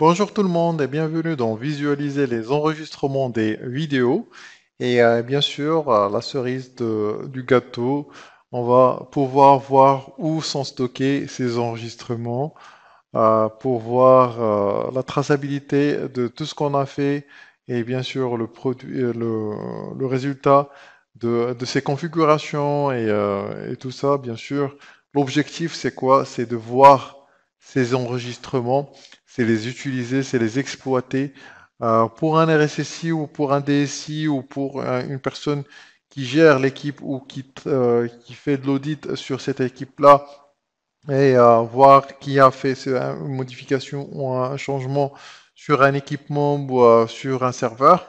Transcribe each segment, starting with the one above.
Bonjour tout le monde et bienvenue dans Visualiser les enregistrements des vidéos. Et euh, bien sûr, euh, la cerise du gâteau, on va pouvoir voir où sont stockés ces enregistrements, euh, pour voir la traçabilité de tout ce qu'on a fait et bien sûr le, résultat de, ces configurations et, et tout ça, bien sûr. L'objectif, c'est quoi? C'est de voir ces enregistrements, c'est les utiliser, c'est les exploiter euh, pour un RSSI ou pour un DSI ou pour une personne qui gère l'équipe ou qui, euh, qui fait de l'audit sur cette équipe-là et euh, voir qui a fait une modification ou un changement sur un équipement ou sur un serveur.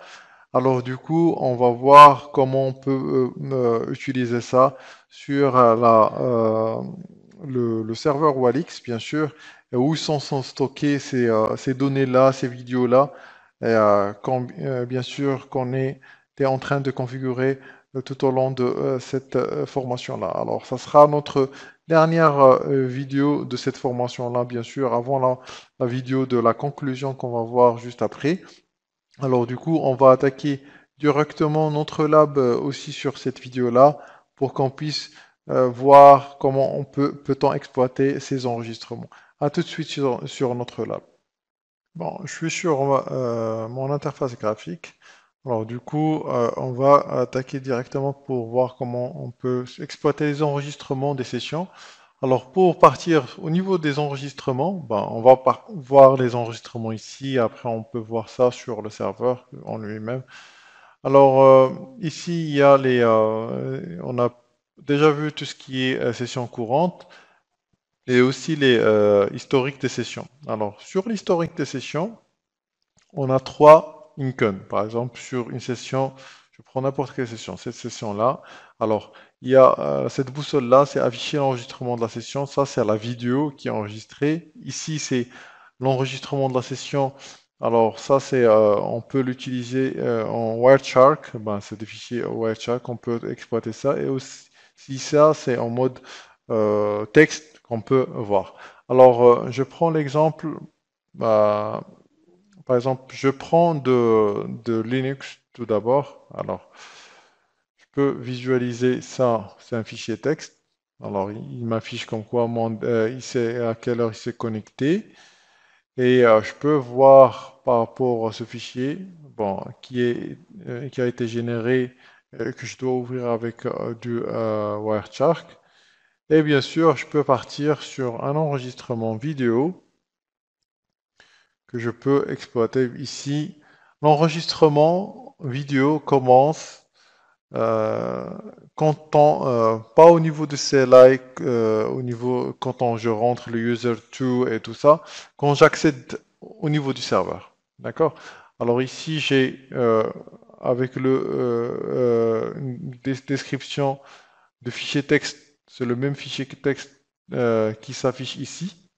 Alors du coup, on va voir comment on peut utiliser ça sur la, le, serveur Walix, bien sûr, où sont, stockées ces, euh, ces données-là, ces vidéos-là, euh, euh, bien sûr qu'on est, en train de configurer tout au long de cette formation-là. Alors, ça sera notre dernière vidéo de cette formation-là, bien sûr, avant la, vidéo de la conclusion qu'on va voir juste après. Alors, du coup, on va attaquer directement notre lab aussi sur cette vidéo-là pour qu'on puisse voir comment on peut peut-on exploiter ces enregistrements. A tout de suite sur, notre lab. Bon, je suis sur euh, mon interface graphique. Alors du coup, euh, on va attaquer directement pour voir comment on peut exploiter les enregistrements des sessions. Alors pour partir au niveau des enregistrements, ben, on va voir les enregistrements ici. Après, on peut voir ça sur le serveur en lui-même. Alors ici, il y a les, on a déjà vu tout ce qui est euh, session courante et aussi les euh, historiques des sessions. Alors, sur l'historique des sessions, on a trois icônes. Par exemple, sur une session, je prends n'importe quelle session, cette session-là. Alors, il y a euh, cette boussole-là, c'est afficher l'enregistrement de la session. Ça, c'est la vidéo qui est enregistrée. Ici, c'est l'enregistrement de la session. Alors, ça, c'est, on peut l'utiliser en Wireshark. Ben, c'est des fichiers Wireshark, on peut exploiter ça. Et aussi, si ça, c'est en mode euh, texte peut voir. Alors, euh, je prends l'exemple, bah, par exemple, je prends de, Linux tout d'abord. Alors, je peux visualiser ça, c'est un fichier texte. Alors, il, m'affiche comme quoi euh, il sait à quelle heure il s'est connecté. Et je peux voir par rapport à ce fichier bon, qui, est, qui a été généré que je dois ouvrir avec euh, du euh, Wireshark. Et bien sûr, je peux partir sur un enregistrement vidéo que je peux exploiter ici. L'enregistrement vidéo commence euh, quand on, pas au niveau de ces likes, au niveau quand je rentre le user to et tout ça, quand j'accède au niveau du serveur. D'accord? Alors ici, j'ai avec le, euh, euh description de fichier texte. C'est le même fichier texte euh, qui s'affiche ici.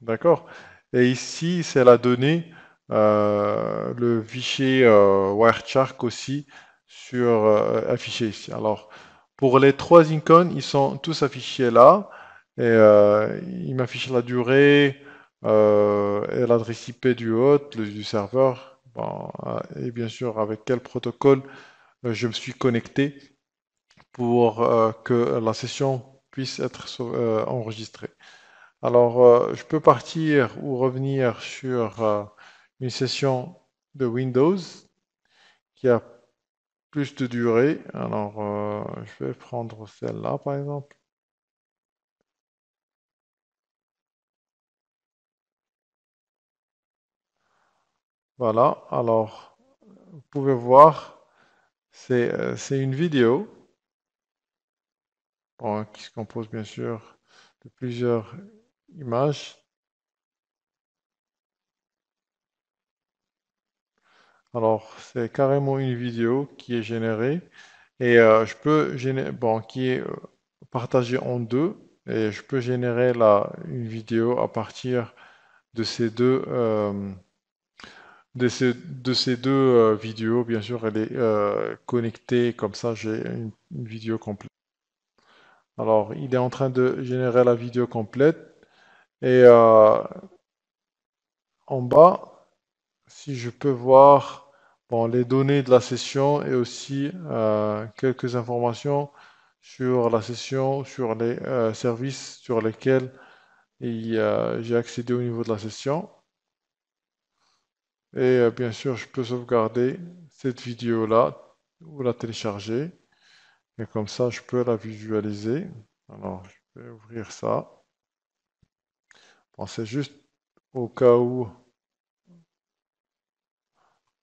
D'accord? Et ici, c'est la donnée, euh, le fichier Wireshark aussi sur affiché ici. Alors, pour les trois icônes, ils sont tous affichés là. Et il m'affiche la durée et l'adresse IP du hôte, du serveur, euh, et bien sûr avec quel protocole euh, je me suis connecté pour euh, que la session puisse être enregistrée. Alors, je peux partir ou revenir sur une session de Windows qui a plus de durée. Alors, je vais prendre celle-là, par exemple. Voilà, alors vous pouvez voir, c'est euh, une vidéo qui se compose bien sûr de plusieurs images. Alors, c'est carrément une vidéo qui est générée et euh, je peux générer, bon, qui est euh, partagée en deux et je peux générer la, une vidéo à partir de ces deux, de, ces deux euh, vidéos, bien sûr, elle est euh, connectée, comme ça j'ai une, vidéo complète. Alors, il est en train de générer la vidéo complète et euh, en bas, si je peux voir les données de la session et aussi euh, quelques informations sur la session, sur les euh, services sur lesquels j'ai accédé au niveau de la session. Et bien sûr, je peux sauvegarder cette vidéo-là ou la télécharger. Et comme ça, je peux la visualiser. Alors, je vais ouvrir ça. C'est juste au cas où...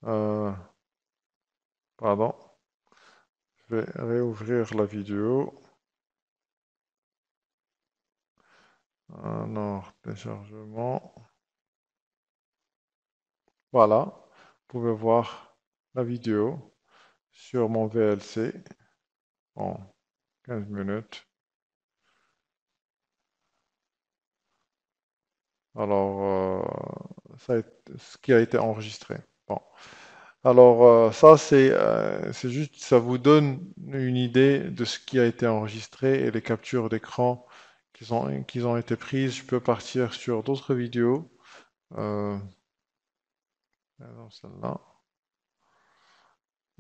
Euh, pardon. Je vais réouvrir la vidéo. Alors, téléchargement. Voilà, vous pouvez voir la vidéo sur mon VLC en 15 minutes. Alors, euh, ça ce qui a été enregistré. Bon. Alors, euh, ça, c'est euh, juste, ça vous donne une idée de ce qui a été enregistré et les captures d'écran qui ont, qui ont été prises. Je peux partir sur d'autres vidéos.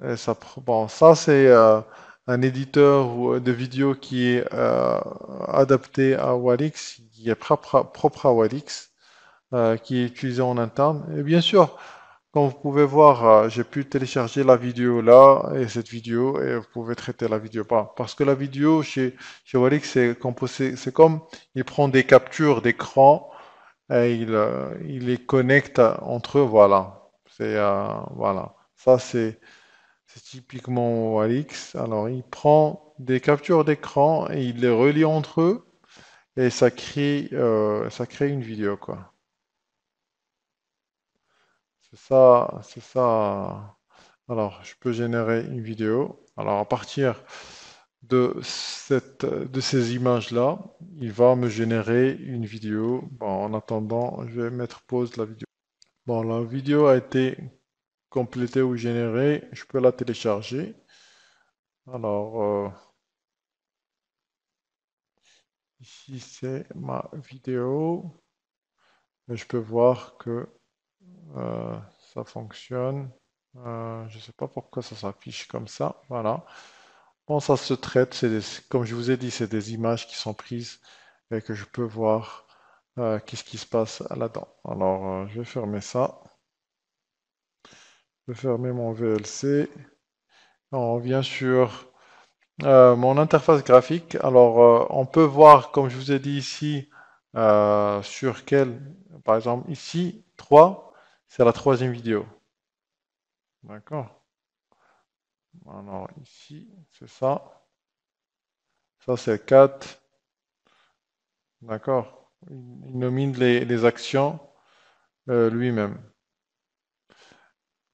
Et ça, bon, ça c'est euh, un éditeur de vidéo qui est euh, adapté à Walix, qui est propre, à Walix, euh, qui est utilisé en interne. Et bien sûr, comme vous pouvez voir, j'ai pu télécharger la vidéo là et cette vidéo et vous pouvez traiter la vidéo pas parce que la vidéo chez chez Walix c'est composé, comme il prend des captures d'écran et il, il les connecte entre eux, voilà. C'est euh, voilà, ça c'est typiquement Alix. Alors il prend des captures d'écran et il les relie entre eux et ça crée euh, ça crée une vidéo quoi. C'est ça, c'est ça. Alors je peux générer une vidéo. Alors à partir de cette de ces images là, il va me générer une vidéo. Bon, en attendant, je vais mettre pause la vidéo. Bon, la vidéo a été complétée ou générée. Je peux la télécharger. Alors, euh, ici c'est ma vidéo. je peux voir que euh, ça fonctionne. Euh, je ne sais pas pourquoi ça s'affiche comme ça. Voilà. Bon, ça se traite. comme je vous ai dit, c'est des images qui sont prises et que je peux voir qu'est-ce qui se passe là-dedans. Alors, je vais fermer ça. Je vais fermer mon VLC. On revient sur euh, mon interface graphique. Alors, on peut voir, comme je vous ai dit ici, sur quel, par exemple, ici, 3, c'est la troisième vidéo. D'accord Alors, ici, c'est ça. Ça, c'est 4. D'accord il nomine les, actions euh, lui-même.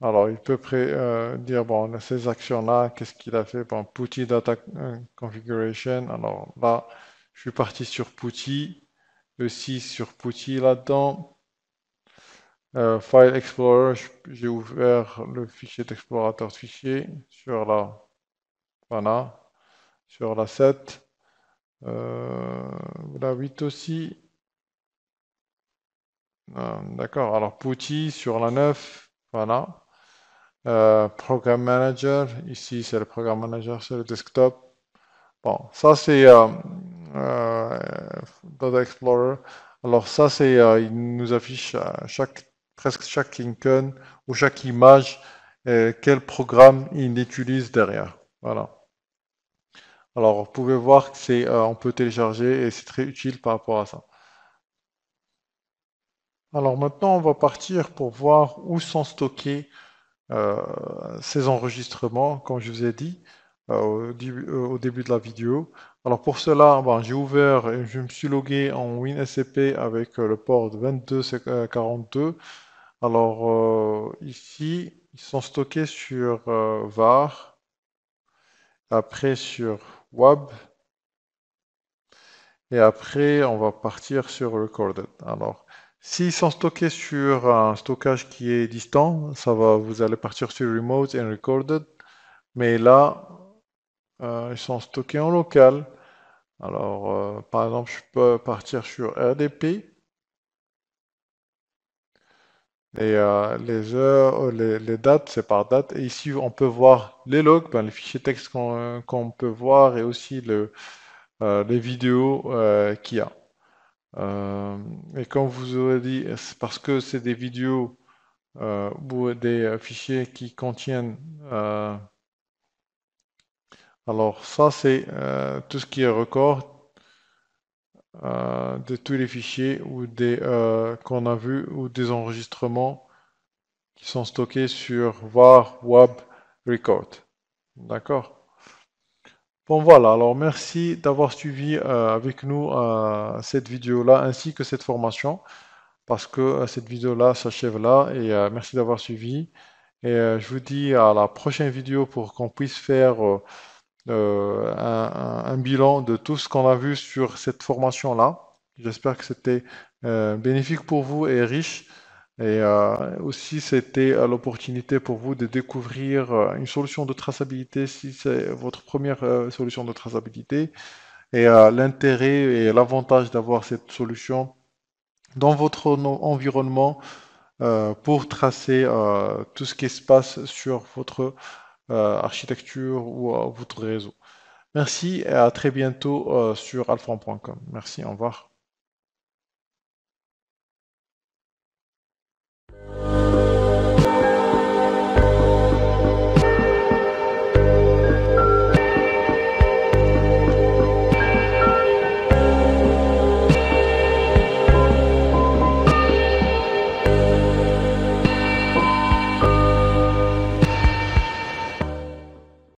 Alors, il peut euh, dire, bon, ces actions-là, qu'est-ce qu'il a fait? Bon, Putty Data euh, Configuration. Alors là, je suis parti sur Putty, le 6 sur Putty là-dedans. File Explorer, j'ai ouvert le fichier d'explorateur de fichiers sur la, voilà, sur la 7. la 8 aussi. Euh, d'accord, alors Putty sur la 9, voilà. Euh, Program Manager, ici c'est le Program Manager sur le desktop. Bon, ça c'est euh, Data Explorer. Alors ça c'est, il nous affiche chaque, presque chaque icon ou chaque image quel programme il utilise derrière. Voilà. Alors vous pouvez voir que c'est, on peut télécharger et c'est très utile par rapport à ça. Alors maintenant, on va partir pour voir où sont stockés euh, ces enregistrements, comme je vous ai dit euh, euh, au, début, de la vidéo. Alors pour cela, j'ai ouvert et je me suis logué en WinSCP avec le port 2242. Alors ici, ils sont stockés sur var, après sur web, et après on va partir sur recorded. Alors S'ils sont stockés sur un stockage qui est distant, ça va, vous allez partir sur Remote and Recorded. Mais là, euh, ils sont stockés en local. Alors, euh, par exemple, je peux partir sur RDP. Et euh, les heures, les, dates, c'est par date. Et ici, on peut voir les logs, ben, les fichiers texte qu'on peut voir et aussi le, les vidéos qu'il y a. et comme vous aurez dit, parce que c'est des vidéos ou des fichiers qui contiennent alors ça, c'est euh, tout ce qui est record euh, de tous les fichiers ou des euh, qu'on a vu ou des enregistrements qui sont stockés sur var web record. D'accord? Bon voilà, alors merci d'avoir suivi avec nous cette vidéo-là ainsi que cette formation parce que cette vidéo-là s'achève là et merci d'avoir suivi et je vous dis à la prochaine vidéo pour qu'on puisse faire euh, un, bilan de tout ce qu'on a vu sur cette formation-là. J'espère que c'était euh, bénéfique pour vous et riche. Et euh, aussi, c'était l'opportunité pour vous de découvrir une solution de traçabilité si c'est votre première solution de traçabilité et l'intérêt et l'avantage d'avoir cette solution dans votre environnement pour tracer tout ce qui se passe sur votre euh, architecture ou votre réseau. Merci et à très bientôt euh, sur alphon.com. Merci, au revoir.